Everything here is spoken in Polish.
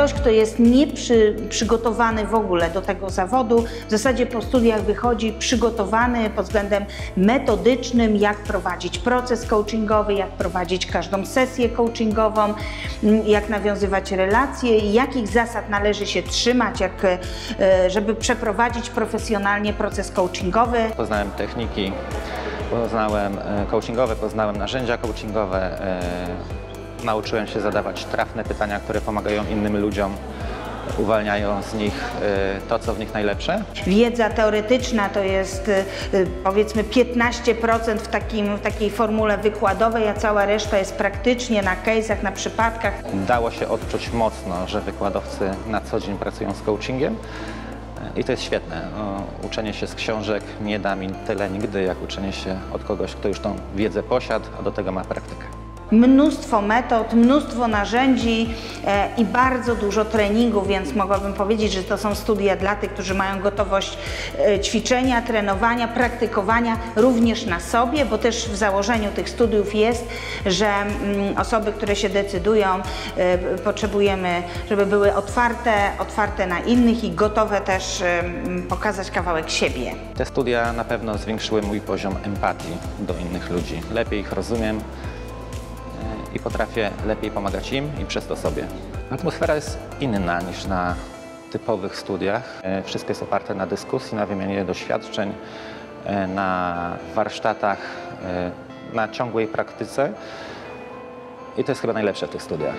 ktoś, kto jest nieprzygotowany w ogóle do tego zawodu, w zasadzie po studiach wychodzi przygotowany pod względem metodycznym, jak prowadzić proces coachingowy, jak prowadzić każdą sesję coachingową, m, jak nawiązywać relacje, jakich zasad należy się trzymać, jak, e, żeby przeprowadzić profesjonalnie proces coachingowy. Poznałem techniki, poznałem e, coachingowe, poznałem narzędzia coachingowe, e, nauczyłem się zadawać trafne pytania, które pomagają innym ludziom, uwalniają z nich e, to, co w nich najlepsze. Wiedza teoretyczna to jest y, y, powiedzmy 15% w, takim, w takiej formule wykładowej, a cała reszta jest praktycznie na case'ach, na przypadkach. Dało się odczuć mocno, że wykładowcy na co dzień pracują z coachingiem i to jest świetne. No, uczenie się z książek nie da mi tyle nigdy, jak uczenie się od kogoś, kto już tą wiedzę posiadł, a do tego ma praktykę. Mnóstwo metod, mnóstwo narzędzi e, i bardzo dużo treningów, więc mogłabym powiedzieć, że to są studia dla tych, którzy mają gotowość e, ćwiczenia, trenowania, praktykowania również na sobie, bo też w założeniu tych studiów jest, że mm, osoby, które się decydują, e, potrzebujemy, żeby były otwarte, otwarte na innych i gotowe też pokazać kawałek siebie. Te studia na pewno zwiększyły mój poziom empatii do innych ludzi. Lepiej ich rozumiem i potrafię lepiej pomagać im i przez to sobie. Atmosfera jest inna niż na typowych studiach. E, Wszystko jest oparte na dyskusji, na wymianie doświadczeń, e, na warsztatach, e, na ciągłej praktyce. I to jest chyba najlepsze w tych studiach.